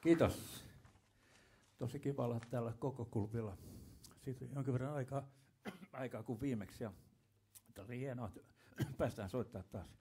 Kiitos. Tosi kiva olla täällä koko klubilla. Siitä on jonkin verran aikaa, aikaa kuin viimeksi. Ja oli hienoa, että päästään soittaa taas